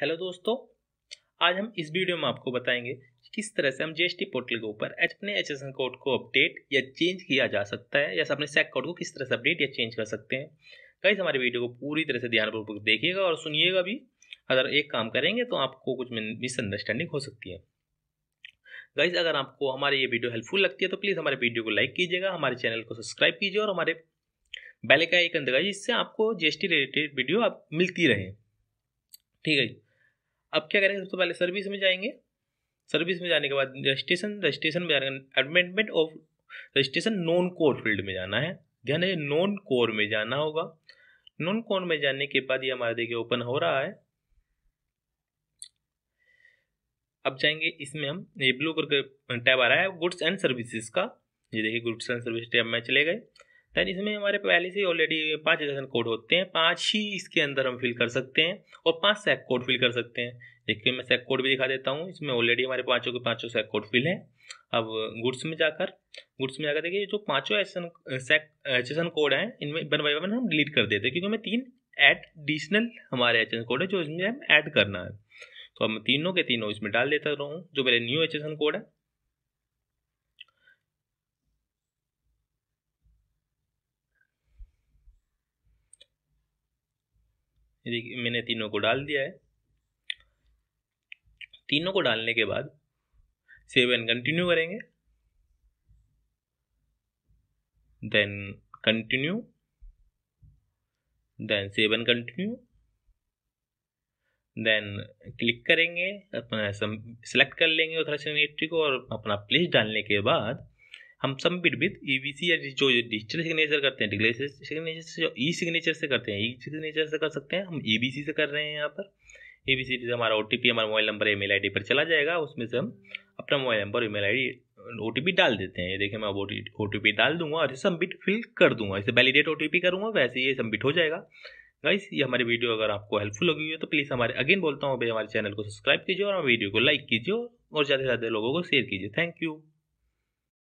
Hello दोस्तों, आज हम इस वीडियो में आपको बताएँगे कि किस तरह से हम जीएसटी पोर्टल के ऊपर अपने एच एस कोड को अपडेट या चेंज किया जा सकता है, या अपने सेक कोड को किस तरह से अपडेट या चेंज कर सकते हैं। कई हमारे वीडियो को पूरी तरह से ध्यानपूर्वक देखिएगा और सुनिएगा भी। अगर एक काम करेंगे तो आपको कुछ मिसअंडरस्टैंडिंग हो सकती है। गाइज़ अगर आपको हमारी ये वीडियो हेल्पफुल लगती है तो प्लीज़ हमारे वीडियो को लाइक कीजिएगा, हमारे चैनल को सब्सक्राइब कीजिए और हमारे बेल का आइकन दबाइए, जिससे आपको जीएसटी रिलेटेड वीडियो आप मिलती रहे। ठीक है अब क्या करेंगे? सबसे पहले सर्विस में जाएँगे। सर्विस में जाने के बाद रजिस्ट्रेशन रजिस्ट्रेशन में जाने amendment of registration non core field में जाना है। ध्यान है नॉन कोर में जाना होगा। नॉन कोर में जाने के बाद ये हमारा देखिए ओपन हो रहा है। अब जाएँगे, इसमें हम ये ब्लू करके टैब आ रहा है। गुड्स एंड सर्विसेज़ का। ये देखिए गुड्स एंड सर्विस टैब में चले गए। दैन इसमें हमारे पहले से ऑलरेडी पाँच एजेशन कोड होते हैं। पाँच ही इसके अंदर हम फिल कर सकते हैं और पाँच सैक कोड फिल कर सकते हैं। देखिए, मैं सैक कोड भी दिखा देता हूँ। इसमें ऑलरेडी हमारे पाँचों के पाँचों सैक कोड फिल हैं। अब गुड्स में जाकर गुड्स में जाकर देखिए जो पाँचों एसन सैक एचएसन कोड हैं, इनमें वन बाई वन हम डिलीट कर देते हैं क्योंकि हमें तीन एडिशनल हमारे एच एस कोड है जो इसमें हम ऐड करना है। तो अब मैं तीनों के तीनों इसमें डाल देता रहूँ, जो मेरे न्यू एच एस कोड है। देखिए मैंने तीनों को डाल दिया है। तीनों को डालने के बाद सेव एंड कंटिन्यू करेंगे। Then continue then save and continue then click करेंगे, अपना सेलेक्ट कर लेंगे ऑथराइजेशन को और अपना प्लेस डालने के बाद हम सबमिट विद ईवीसी या जो डिजिटल सिग्नेचर करते हैं डिजिटल सिग्नेचर से जो ई सिग्नेचर से करते हैं ई सिग्नेचर से कर सकते हैं। हम ईबीसी से कर रहे हैं यहाँ पर। ईबीसी से हमारा ओ टी पी हमारा मोबाइल नंबर ईमेल आईडी पर चला जाएगा, उसमें से हम अपना mobile number email ID O T P डाल देते हैं। ये देखिए मैं अब ओ डाल दूँगा और सबमिट फिल कर दूँगा। इसे वैलिडेट ओ पी करूँगा, वैसे ये सबमिट हो जाएगा। गाइस ये हमारी वीडियो अगर आपको हेल्पफुल लगी हो तो प्लीज़ हमारे अगेन बोलता हूँ। भाई, हमारे चैनल को सब्सक्राइब कीजिए और हमारे वीडियो को लाइक कीजिए और ज़्यादा से ज़्यादा लोगों को शेयर कीजिए। Thank you